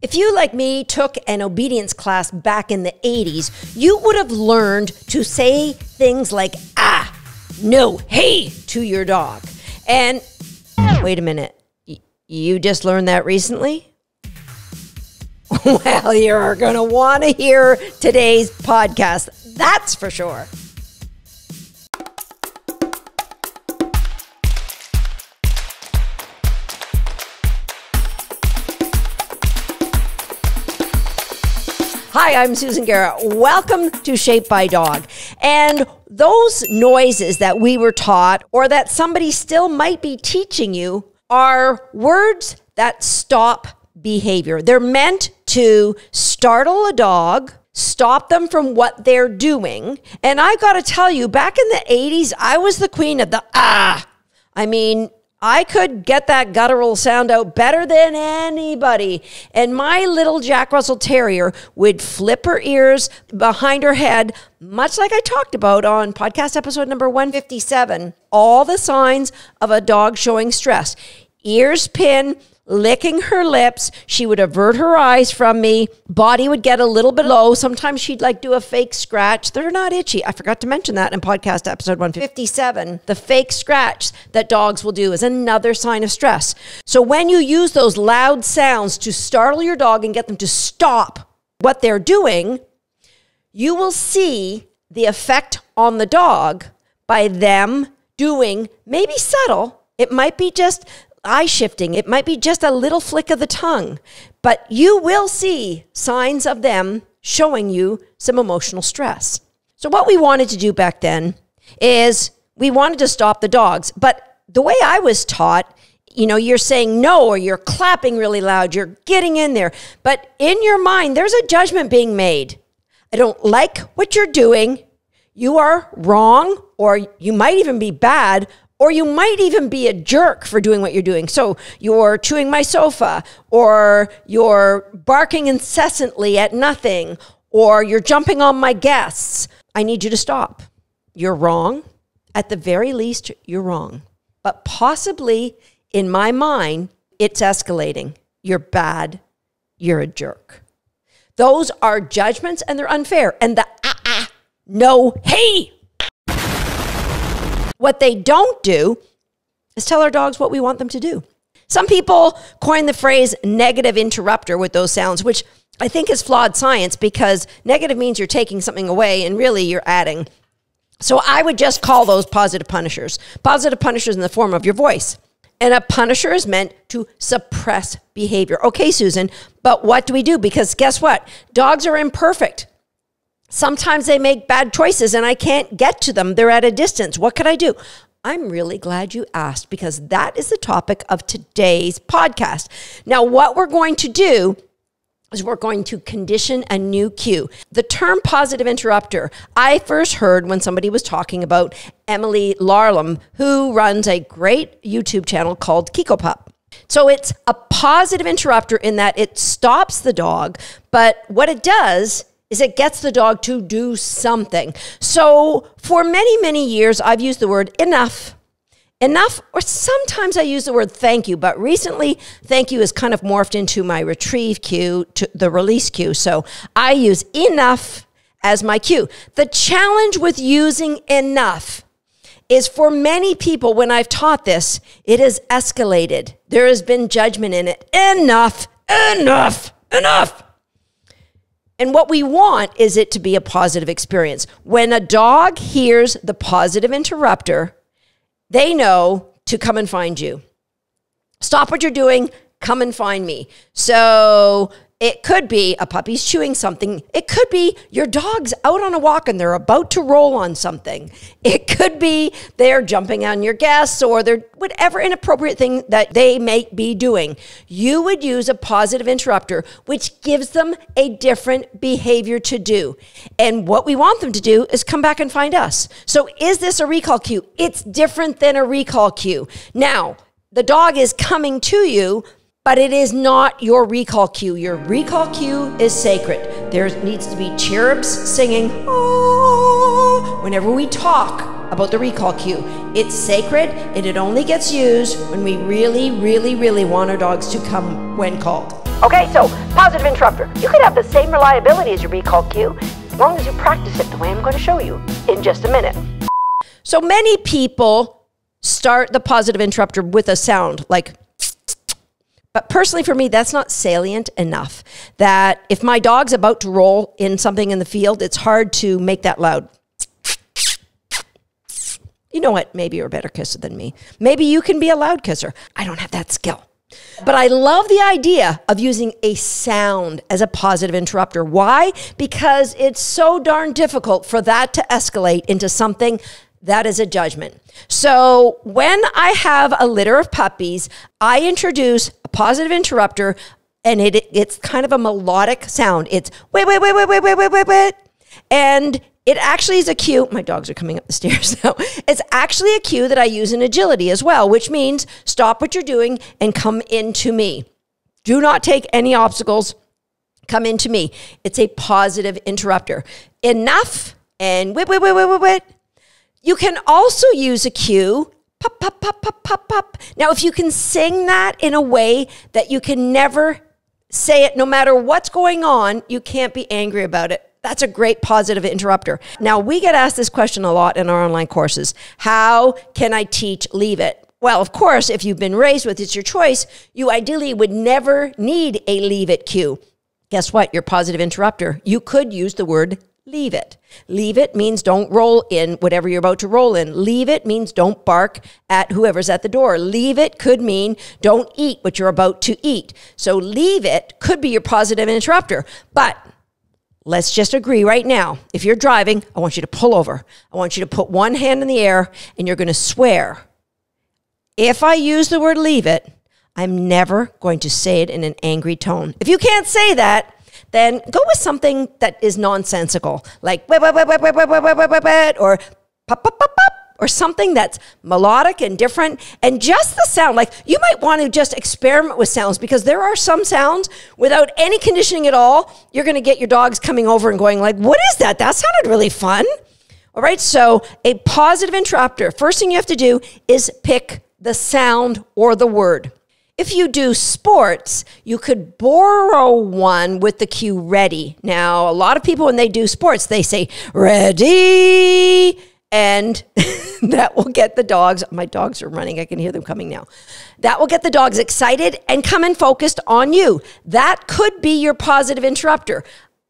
If you, like me, took an obedience class back in the 80s, you would have learned to say things like, ah, no, hey, to your dog. And wait a minute, y- you just learned that recently? well, you're going to want to hear today's podcast, that's for sure. Hi, I'm Susan Garrett. Welcome to Shaped by Dog. And those noises that we were taught or that somebody still might be teaching you are words that stop behavior. They're meant to startle a dog, stop them from what they're doing. And I got to tell you, back in the 80s, I was the queen of the ah. I mean, I could get that guttural sound out better than anybody. And my little Jack Russell Terrier would flip her ears behind her head, much like I talked about on podcast episode number 157. All the signs of a dog showing stress ears pin, licking her lips. She would avert her eyes from me. Body would get a little bit low. Sometimes she'd like do a fake scratch. They're not itchy. I forgot to mention that in podcast episode 157. The fake scratch that dogs will do is another sign of stress. So when you use those loud sounds to startle your dog and get them to stop what they're doing, you will see the effect on the dog by them doing maybe subtle. It might be just eye shifting. It might be just a little flick of the tongue, but you will see signs of them showing you some emotional stress. So, what we wanted to do back then is we wanted to stop the dogs, but the way I was taught, you know, you're saying no or you're clapping really loud, you're getting in there, but in your mind, there's a judgment being made. I don't like what you're doing. You are wrong, or you might even be bad, or you might even be a jerk for doing what you're doing. So you're chewing my sofa, or you're barking incessantly at nothing, or you're jumping on my guests. I need you to stop. You're wrong. At the very least, you're wrong. But possibly in my mind, it's escalating. You're bad. You're a jerk. Those are judgments and they're unfair. And the ah, ah, no, hey, what they don't do is tell our dogs what we want them to do. Some people coin the phrase negative interrupter with those sounds, which I think is flawed science because negative means you're taking something away and really you're adding. So I would just call those positive punishers. Positive punishers in the form of your voice. And a punisher is meant to suppress behavior. Okay, Susan, but what do we do? Because guess what? Dogs are imperfect. Sometimes they make bad choices and I can't get to them. They're at a distance. What could I do? I'm really glad you asked because that is the topic of today's podcast. Now, what we're going to do is we're going to condition a new cue. The term positive interrupter, I first heard when somebody was talking about Emily Larlham, who runs a great YouTube channel called Kikopup. So it's a positive interrupter in that it stops the dog, but what it does is it gets the dog to do something. So for many, many years, I've used the word enough. Enough, or sometimes I use the word thank you, but recently, thank you has kind of morphed into my retrieve cue, to the release cue. So I use enough as my cue. The challenge with using enough is for many people, when I've taught this, it has escalated. There has been judgment in it. Enough, enough, enough. And what we want is it to be a positive experience. When a dog hears the positive interrupter, they know to come and find you. Stop what you're doing, come and find me. So it could be a puppy's chewing something. It could be your dog's out on a walk and they're about to roll on something. It could be they're jumping on your guests or they're whatever inappropriate thing that they may be doing. You would use a positive interrupter, which gives them a different behavior to do. And what we want them to do is come back and find us. So is this a recall cue? It's different than a recall cue. Now, the dog is coming to you but it is not your recall cue. Your recall cue is sacred. There needs to be cherubs singing oh, whenever we talk about the recall cue. It's sacred and it only gets used when we really, really, really want our dogs to come when called. Okay, so positive interrupter. You could have the same reliability as your recall cue as long as you practice it the way I'm going to show you in just a minute. So many people start the positive interrupter with a sound like but personally, for me, that's not salient enough. That if my dog's about to roll in something in the field, it's hard to make that loud. You know what? Maybe you're a better kisser than me. Maybe you can be a loud kisser. I don't have that skill. But I love the idea of using a sound as a positive interrupter. Why? Because it's so darn difficult for that to escalate into something that is a judgment. So when I have a litter of puppies, I introduce positive interrupter and it, it's kind of a melodic sound. It's wait, wait, wait, wait, wait, wait, wait, wait, wait. And it actually is a cue. My dogs are coming up the stairs now. It's actually a cue that I use in agility as well, which means stop what you're doing and come into me. Do not take any obstacles. Come into me. It's a positive interrupter. Enough and wait, wait, wait, wait, wait, wait. You can also use a cue pop, pop, pop, pop, pop, pop. Now, if you can sing that in a way that you can never say it, no matter what's going on, you can't be angry about it. That's a great positive interrupter. Now, we get asked this question a lot in our online courses How can I teach leave it? Well, of course, if you've been raised with it's your choice, you ideally would never need a leave it cue. Guess what? Your positive interrupter. You could use the word leave it. Leave it means don't roll in whatever you're about to roll in. Leave it means don't bark at whoever's at the door. Leave it could mean don't eat what you're about to eat. So leave it could be your positive interrupter. But let's just agree right now. If you're driving, I want you to pull over. I want you to put one hand in the air and you're going to swear. If I use the word leave it, I'm never going to say it in an angry tone. If you can't say that, then go with something that is nonsensical, like or pop, pop, pop, pop, or something that's melodic and different and just the sound like you might want to just experiment with sounds because there are some sounds without any conditioning at all you're going to get your dogs coming over and going like what is that that sounded really fun all right so a positive interrupter first thing you have to do is pick the sound or the word if you do sports, you could borrow one with the cue ready. Now, a lot of people, when they do sports, they say ready, and that will get the dogs. My dogs are running. I can hear them coming now. That will get the dogs excited and come and focused on you. That could be your positive interrupter.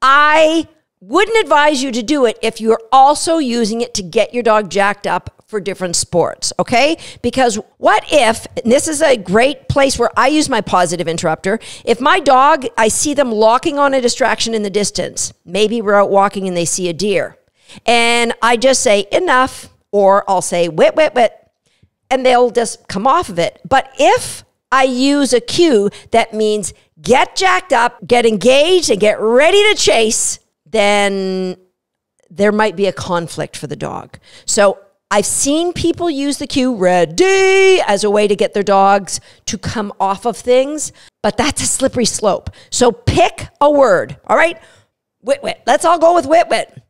I wouldn't advise you to do it if you're also using it to get your dog jacked up for different sports, okay? Because what if, this is a great place where I use my positive interrupter, if my dog, I see them locking on a distraction in the distance, maybe we're out walking and they see a deer, and I just say, enough, or I'll say, wit, wit, wit, and they'll just come off of it. But if I use a cue that means get jacked up, get engaged, and get ready to chase, then there might be a conflict for the dog. So I've seen people use the cue ready as a way to get their dogs to come off of things, but that's a slippery slope. So pick a word, all right? Wit wit. Let's all go with wit wit.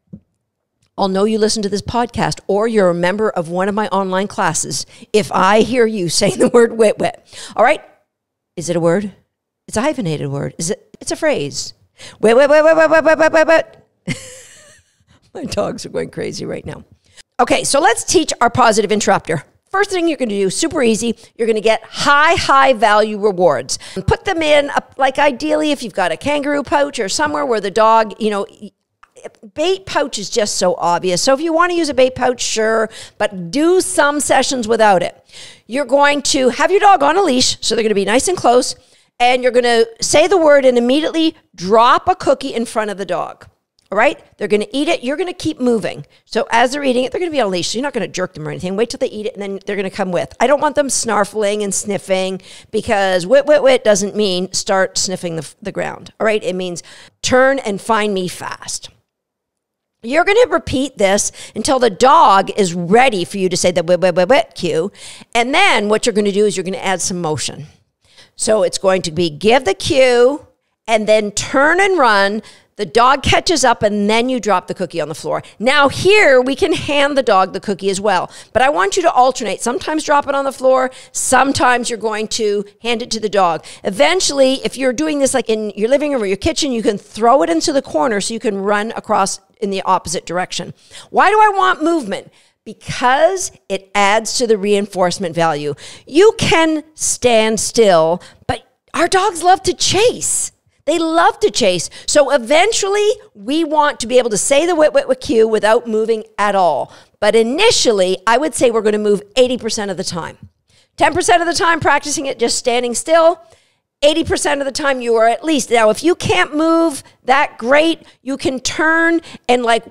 I'll know you listen to this podcast or you're a member of one of my online classes if I hear you saying the word wit wit. All right? Is it a word? It's a hyphenated word. Is it? It's a phrase. Wit wit wit wit wit wit wit wit wit. my dogs are going crazy right now. Okay, so let's teach our positive interrupter. First thing you're going to do, super easy, you're going to get high, high value rewards. Put them in, a, like ideally, if you've got a kangaroo pouch or somewhere where the dog, you know, bait pouch is just so obvious. So if you want to use a bait pouch, sure, but do some sessions without it. You're going to have your dog on a leash, so they're going to be nice and close, and you're going to say the word and immediately drop a cookie in front of the dog. All right, they're going to eat it. You're going to keep moving. So as they're eating it, they're going to be on a leash. So you're not going to jerk them or anything. Wait till they eat it, and then they're going to come with. I don't want them snarfling and sniffing because wit wit wit doesn't mean start sniffing the, the ground. All right, it means turn and find me fast. You're going to repeat this until the dog is ready for you to say the wit wit wit wit cue, and then what you're going to do is you're going to add some motion. So it's going to be give the cue and then turn and run The dog catches up and then you drop the cookie on the floor. Now, here we can hand the dog the cookie as well, but I want you to alternate. Sometimes drop it on the floor, sometimes you're going to hand it to the dog. Eventually, if you're doing this like in your living room or your kitchen, you can throw it into the corner so you can run across in the opposite direction. Why do I want movement? because it adds to the reinforcement value. You can stand still, but our dogs love to chase. They love to chase. So eventually, we want to be able to say the wit wit wit cue without moving at all. But initially, I would say we're going to move 80% of the time. 10% of the time practicing it just standing still. 80% of the time you are at least. Now, if you can't move that great, you can turn and like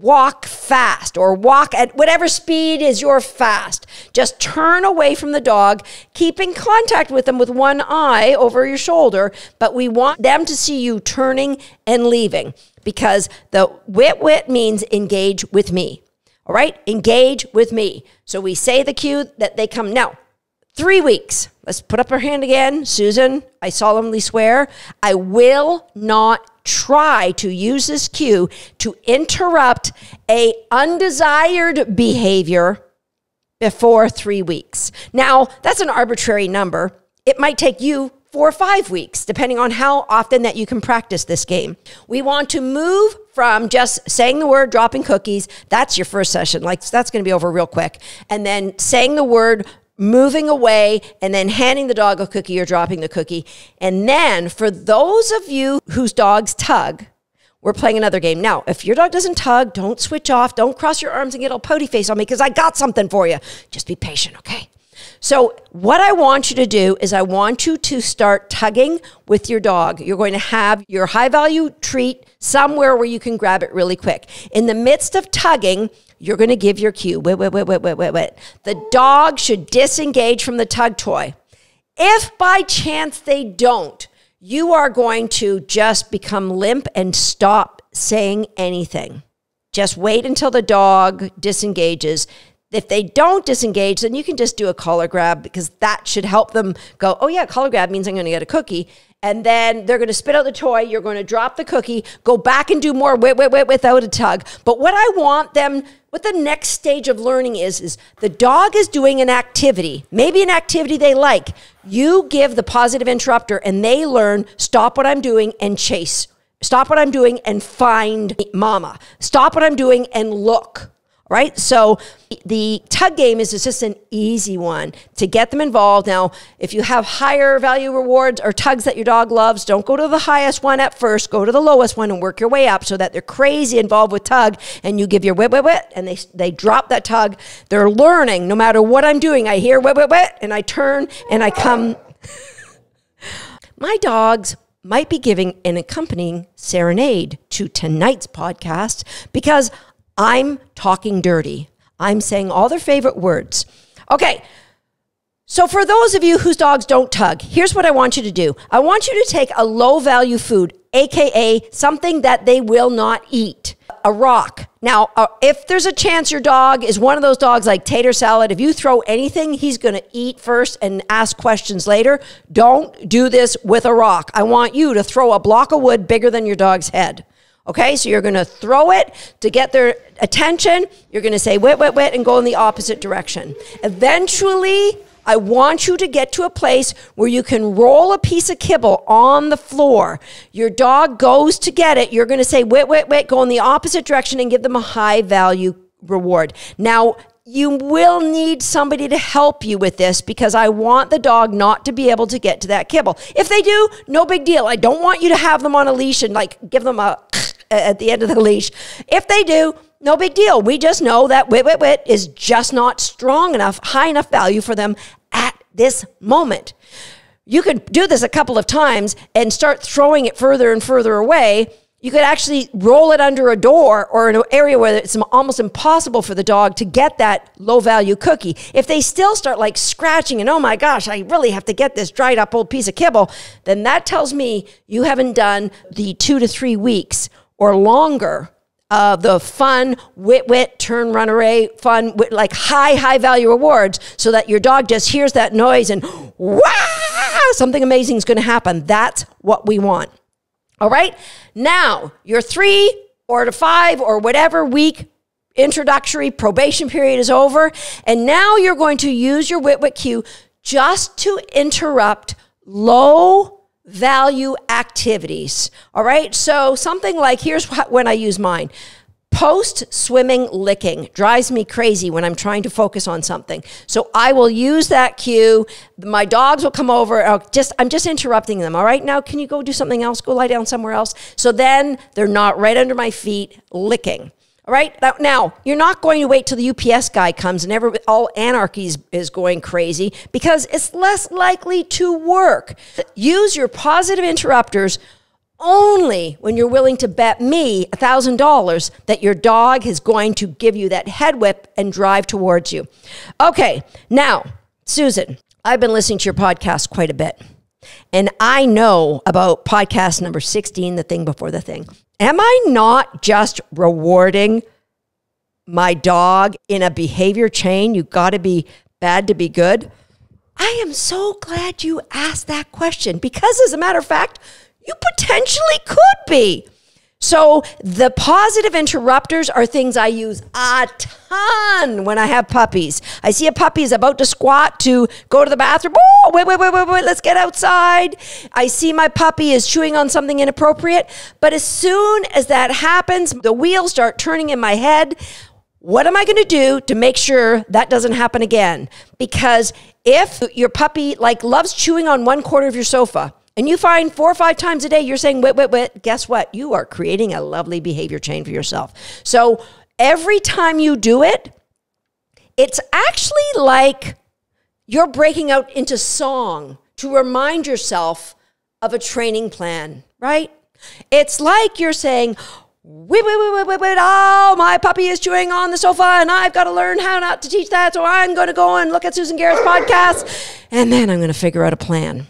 walk fast or walk at whatever speed is your fast. Just turn away from the dog, keeping contact with them with one eye over your shoulder, but we want them to see you turning and leaving because the wit wit means engage with me. All right? Engage with me. So we say the cue that they come. Now, three weeks. Let's put up her hand again. Susan, I solemnly swear, I will not try to use this cue to interrupt a undesired behavior before three weeks. Now, that's an arbitrary number. It might take you four or five weeks, depending on how often that you can practice this game. We want to move from just saying the word, dropping cookies. That's your first session. Like that's going to be over real quick. And then saying the word, moving away and then handing the dog a cookie or dropping the cookie. And then for those of you whose dogs tug, we're playing another game. Now, if your dog doesn't tug, don't switch off. Don't cross your arms and get all pouty face on me because I got something for you. Just be patient, okay? So, what I want you to do is I want you to start tugging with your dog. You're going to have your high value treat somewhere where you can grab it really quick. In the midst of tugging, you're going to give your cue. Wait, wait, wait, wait, wait, wait, wait. The dog should disengage from the tug toy. If by chance they don't, you are going to just become limp and stop saying anything. Just wait until the dog disengages. If they don't disengage, then you can just do a collar grab because that should help them go, oh, yeah, collar grab means I'm going to get a cookie. And then they're going to spit out the toy. You're going to drop the cookie, go back and do more wait, wait, wait, without a tug. But what I want them, what the next stage of learning is, is the dog is doing an activity, maybe an activity they like. You give the positive interrupter and they learn stop what I'm doing and chase. Stop what I'm doing and find mama. Stop what I'm doing and look right? So the tug game is just an easy one to get them involved. Now, if you have higher value rewards or tugs that your dog loves, don't go to the highest one at first. Go to the lowest one and work your way up so that they're crazy involved with tug and you give your wit, wit, wit, and they, they drop that tug. They're learning no matter what I'm doing. I hear wit, wit, wit, and I turn and I come. My dogs might be giving an accompanying serenade to tonight's podcast because I'm talking dirty. I'm saying all their favorite words. Okay. So, for those of you whose dogs don't tug, here's what I want you to do I want you to take a low value food, AKA something that they will not eat, a rock. Now, uh, if there's a chance your dog is one of those dogs like tater salad, if you throw anything, he's going to eat first and ask questions later. Don't do this with a rock. I want you to throw a block of wood bigger than your dog's head. Okay, so you're going to throw it to get their attention. You're going to say wit, wit, wit, and go in the opposite direction. Eventually, I want you to get to a place where you can roll a piece of kibble on the floor. Your dog goes to get it. You're going to say wit, wit, wit, go in the opposite direction and give them a high value reward. Now, you will need somebody to help you with this because I want the dog not to be able to get to that kibble. If they do, no big deal. I don't want you to have them on a leash and like give them a at the end of the leash. If they do, no big deal. We just know that wit wit wit is just not strong enough, high enough value for them at this moment. You could do this a couple of times and start throwing it further and further away you could actually roll it under a door or an area where it's almost impossible for the dog to get that low value cookie. If they still start like scratching and, oh my gosh, I really have to get this dried up old piece of kibble, then that tells me you haven't done the two to three weeks or longer of the fun, wit wit, turn, run away, fun, wit, like high, high value rewards so that your dog just hears that noise and wow, something amazing is going to happen. That's what we want. All right. Now, your three or to five or whatever week introductory probation period is over. And now you're going to use your wit wit cue just to interrupt low value activities. All right. So something like here's what, when I use mine. Post swimming licking drives me crazy when I'm trying to focus on something. So I will use that cue. My dogs will come over. I'll just I'm just interrupting them. All right, now can you go do something else? Go lie down somewhere else. So then they're not right under my feet licking. All right. Now, you're not going to wait till the UPS guy comes and every, all anarchy is going crazy because it's less likely to work. Use your positive interrupters only when you're willing to bet me $1,000 that your dog is going to give you that head whip and drive towards you. Okay. Now, Susan, I've been listening to your podcast quite a bit. And I know about podcast number 16, The Thing Before the Thing. Am I not just rewarding my dog in a behavior chain? You got to be bad to be good. I am so glad you asked that question because, as a matter of fact, you potentially could be. So the positive interrupters are things I use a ton when I have puppies. I see a puppy is about to squat to go to the bathroom. Oh, wait, wait, wait, wait, wait, let's get outside. I see my puppy is chewing on something inappropriate. But as soon as that happens, the wheels start turning in my head. What am I going to do to make sure that doesn't happen again? Because if your puppy like loves chewing on one corner of your sofa, and you find four or five times a day you're saying wait wait wait guess what you are creating a lovely behavior chain for yourself so every time you do it it's actually like you're breaking out into song to remind yourself of a training plan right it's like you're saying wait, wait, wait, wait, wait, wait. Oh, my puppy is chewing on the sofa and I've got to learn how not to teach that. So I'm going to go and look at Susan Garrett's podcast and then I'm going to figure out a plan.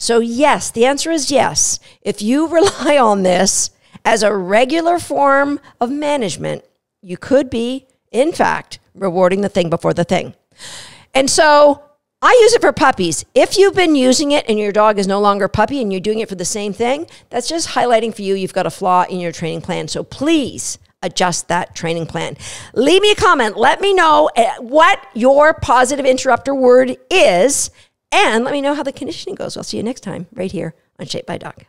So, yes, the answer is yes. If you rely on this as a regular form of management, you could be, in fact, rewarding the thing before the thing. And so I use it for puppies. If you've been using it and your dog is no longer puppy and you're doing it for the same thing, that's just highlighting for you you've got a flaw in your training plan. So please adjust that training plan. Leave me a comment. Let me know eh, what your positive interrupter word is and let me know how the conditioning goes. I'll see you next time right here on Shaped by Dog.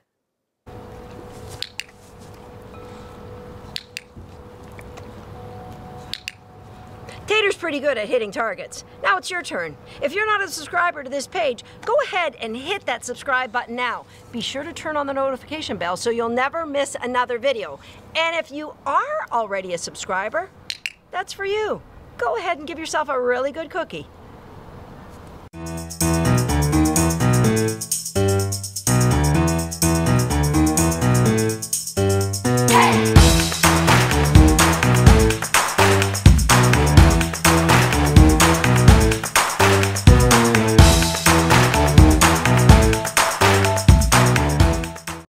Tater's pretty good at hitting targets. Now it's your turn. If you're not a subscriber to this page, go ahead and hit that subscribe button now. Be sure to turn on the notification bell so you'll never miss another video. And if you are already a subscriber, that's for you. Go ahead and give yourself a really good cookie.